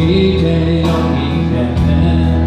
一天又一天。